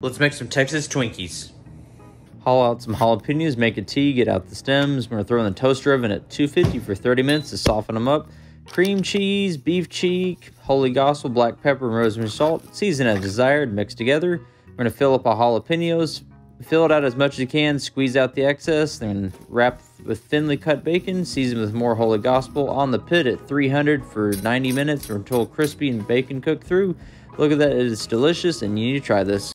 Let's make some Texas Twinkies. Haul out some jalapenos, make a tea, get out the stems. We're going to throw in the toaster oven at 250 for 30 minutes to soften them up. Cream cheese, beef cheek, holy gospel, black pepper, and rosemary salt. Season as desired, mix together. We're going to fill up our jalapenos, fill it out as much as you can, squeeze out the excess, then wrap with thinly cut bacon, season with more holy gospel on the pit at 300 for 90 minutes or until crispy and bacon cooked through. Look at that, it is delicious and you need to try this.